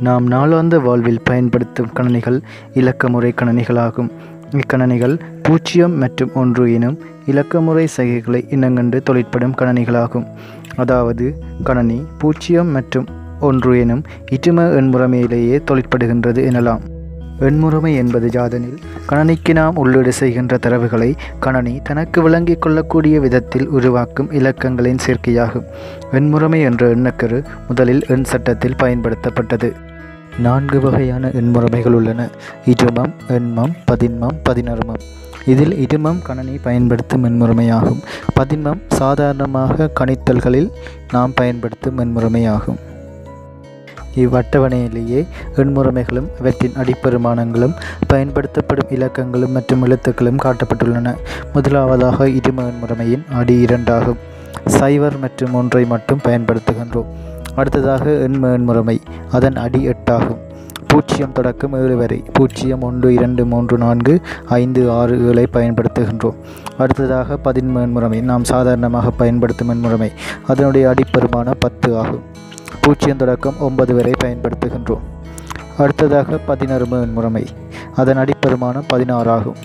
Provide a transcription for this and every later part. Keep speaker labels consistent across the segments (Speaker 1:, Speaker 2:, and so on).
Speaker 1: நாம் நாளாந்த வாழ்வில் பயன்படுத்தும் கணனிகள் இலக்கமுறை கணனிகளாகும். இக்கணனிகள் பூஜ்ஜியம் மற்றும் ஒன்று எனும் இலக்கமுறை சைகைகளை இனங்கண்டு தொழிற்படும் கணனிகளாகும். அதாவது கணனி பூஜ்ஜியம் மற்றும் ஒன்று எனும் இட்டும எண்முறைமையிலேயே தொழிற்படுகின்றது எனலாம். எண்முறைமை என்பது ஜாதனில் கணனிக்கு நாம் உள்ளீடு செய்கின்ற தரவுகளை கணனி தனக்கு விளங்கிக் கொள்ளக்கூடிய விதத்தில் உருவாக்கும் இலக்கங்களின் சேர்க்கையாகும். எண்முறைமை என்ற எண்ணக்கரு முதலில் எண் சட்டத்தில் பயன்படுத்தப்பட்டது. நான்கு வகையான எண்முறைமைகள் உள்ளன. இடுமம் எண்மம் பதின்மம் பதினருமம் இதில் இடுமம் கணனி பயன்படுத்தும் மென்முறைமையாகும் பதின்மம் சாதாரணமாக கணித்தல்களில் நாம் பயன்படுத்தும் மென்முறைமையாகும் இவ்வட்டவணையிலேயே எண்முறைமைகளும் அவற்றின் அடிப்பெருமானங்களும் பயன்படுத்தப்படும் இலக்கங்களும் மற்றும் எழுத்துக்களும் காட்டப்பட்டுள்ளன. முதலாவதாக இரும எண்முறைமையின் அடி இரண்டாகும். சைவர் மற்றும் ஒன்றை மட்டும் பயன்படுத்துகின்றோம். அடுத்ததாக எண்ம எண்முறைமை அதன் அடி எட்டாகும். பூஜ்ஜியம் தொடக்கம் ஏழு வரை பூஜ்ஜியம் ஒன்று இரண்டு மூன்று நான்கு ஐந்து ஆறு ஏழை பயன்படுத்துகின்றோம். அடுத்ததாக பதின்ம எண்முறைமை நாம் சாதாரணமாக பயன்படுத்தும் எண்முறைமை அதனுடைய அடிப்பெருமான பத்து ஆகும். பூஜ்ஜியம் தொடக்கம் ஒன்பது வரை பயன்படுத்துகின்றோம். அடுத்ததாக பதினறுமன் முறைமை. அதன் அடிப்பெருமானம் பதினாறு ஆகும்.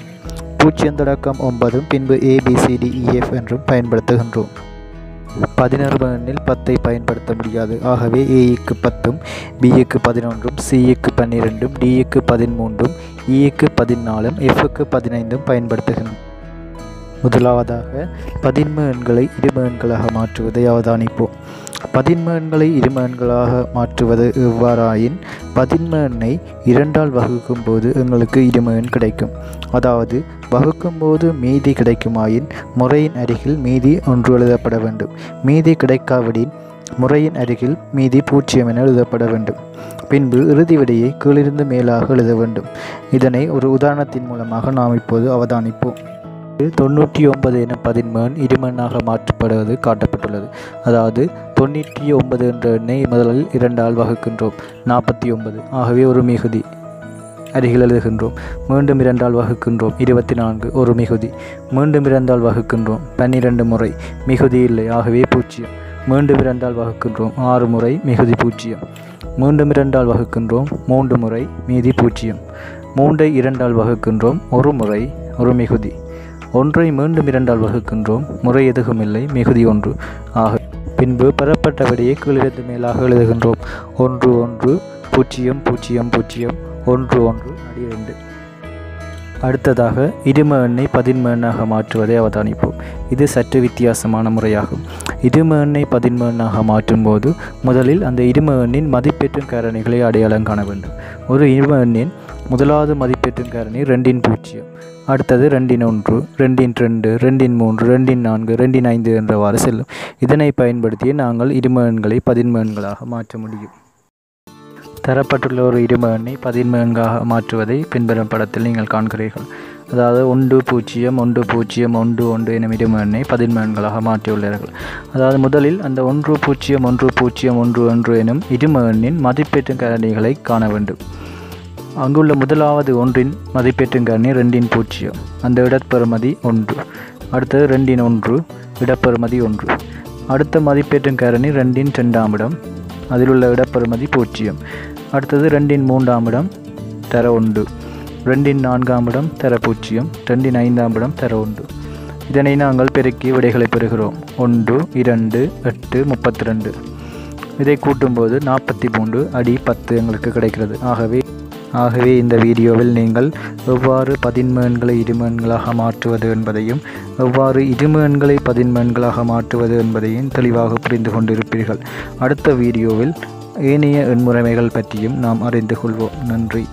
Speaker 1: பூஜ்ஜியம் தொடக்கம் ஒன்பதும் பின்பு ஏபிசிடிஇஎஃப் e, என்றும் பயன்படுத்துகின்றோம். பதினாறு எண்ணில் பத்தை பயன்படுத்த முடியாது. ஆகவே ஏஇக்கு பத்தும் பிஇக்கு பதினொன்றும் சிஇக்கு பன்னிரெண்டும் டிஇக்கு பதிமூன்றும் இஇக்கு e பதினாலும் எஃப்க்கு பதினைந்தும் பயன்படுத்துகின்றோம். முதலாவதாக பதின்ம எண்களை இரும எண்களாக மாற்றுவதை அவதானிப்போம். பதின்மன்களை இருமன்களாக மாற்றுவது எவ்வாறாயின் பதின்மனை இரண்டால் வகுக்கும் போது எங்களுக்கு இரும கிடைக்கும். அதாவது வகுக்கும் போது மீதி கிடைக்குமாயின் முறையின் அருகில் மீதி ஒன்று எழுதப்பட வேண்டும். மீதி கிடைக்காவிடின் முறையின் அருகில் மீதி பூஜ்ஜியம் என எழுதப்பட வேண்டும். பின்பு இறுதி விடையை கீழிருந்து மேலாக எழுத வேண்டும். இதனை ஒரு உதாரணத்தின் மூலமாக நாம் இப்போது அவதானிப்போம். தொண்ணூற்றி ஒன்பது என பதின்மன் இருமண்ணாக மாற்றப்படுவது காட்டப்பட்டுள்ளது. அதாவது தொண்ணூற்றி ஒன்பது என்ற எண்ணை முதலில் இரண்டால் வகுக்கின்றோம். நாற்பத்தி ஒன்பது. ஆகவே ஒரு மிகுதி. அருகில் எழுதுகின்றோம். மீண்டும் இரண்டால் வகுக்கின்றோம். இருபத்தி நான்கு. ஒரு மிகுதி. மீண்டும் இரண்டால் வகுக்கின்றோம். பன்னிரண்டு முறை. மிகுதி இல்லை. ஆகவே பூஜ்ஜியம். மீண்டும் இரண்டால் வகுக்கின்றோம். ஆறு முறை. மிகுதி பூஜ்ஜியம். மீண்டும் இரண்டால் வகுக்கின்றோம். மூன்று முறை. மீதி பூஜ்ஜியம். மூன்றை இரண்டால் வகுக்கின்றோம். ஒரு முறை. ஒரு மிகுதி. ஒன்றை மீண்டும் இரண்டால் வகுக்கின்றோம். முறை எதுவும் இல்லை மிகுதி ஒன்று. ஆக பின்பு பெறப்பட்டபடியே கீழிருந்து மேலாக எழுதுகின்றோம். ஒன்று ஒன்று பூஜ்ஜியம் பூஜ்ஜியம் பூஜ்ஜியம். ஒன்று ஒன்று அடி இரண்டு அடுத்ததாக இரும எண்ணை பதின்ம எண்ணாக மாற்றுவதை அவதானிப்போம். இது சற்று வித்தியாசமான முறையாகும். இரும எண்ணை பதின்ம எண்ணாக மாற்றும்போது முதலில் அந்த இரும எண்ணின் மதிப்பேற்றும் காரணிகளை அடையாளம் காண வேண்டும். ஒரு இரும எண்ணின் முதலாவது மதிப்பேற்றும் காரணி ரெண்டின் பூஜ்ஜியம். அடுத்தது ரெண்டின் ஒன்று ரெண்டின் ரெண்டு ரெண்டின் மூன்று ரெண்டின் நான்கு ரெண்டின் ஐந்து என்றவாறு செல்லும். இதனை பயன்படுத்தி நாங்கள் இரும எண்களை பதின்ம எண்களாக மாற்ற முடியும். தரப்பட்டுள்ள ஒரு இரும எண்ணை பதின்ம எண்காக மாற்றுவதை பின்வரும் படத்தில் நீங்கள் காண்கிறீர்கள். அதாவது ஒன்று பூஜ்ஜியம் ஒன்று பூஜ்ஜியம் ஒன்று ஒன்று எனும் இரும பதின்மன்களாக மாற்றியுள்ளார்கள். அதாவது முதலில் அந்த ஒன்று பூஜ்ஜியம் ஒன்று பூஜ்ஜியம் ஒன்று ஒன்று எனும் இரும எண்ணின் மதிப்பீட்டு கரணிகளை காண வேண்டும். அங்குள்ள முதலாவது ஒன்றின் மதிப்பீட்டு கரணி ரெண்டின் பூஜ்ஜியம் அந்த இடப்பெறுமதி ஒன்று. அடுத்தது ரெண்டின் ஒன்று இடப்பெறுமதி ஒன்று. அடுத்த மதிப்பீட்டுங் கரணி ரெண்டின் ரெண்டாம் இடம் அதில் உள்ள இடப்பெறுமதி பூஜ்ஜியம். அடுத்தது ரெண்டின் மூன்றாம் இடம் தர ஒன்று. ரெண்டின் நான்காம் இடம் தர பூஜ்ஜியம் ரெண்டின் ஐந்தாம் இடம் தர ஒன்று. இதனை நாங்கள் பெருக்கி விடைகளை பெறுகிறோம். ஒன்று இரண்டு எட்டு முப்பத்தி ரெண்டு இதை கூட்டும்போது நாற்பத்தி மூன்று அடி பத்து எங்களுக்கு கிடைக்கிறது. ஆகவே ஆகவே இந்த வீடியோவில் நீங்கள் எவ்வாறு பதின்மேன்களை இருமேன்களாக மாற்றுவது என்பதையும் எவ்வாறு இருமேன்களை பதின்மேன்களாக மாற்றுவது என்பதையும் தெளிவாக புரிந்து கொண்டிருப்பீர்கள். அடுத்த வீடியோவில் ஏனைய எண்முறைமைகள் பற்றியும் நாம் அறிந்து கொள்வோம். நன்றி.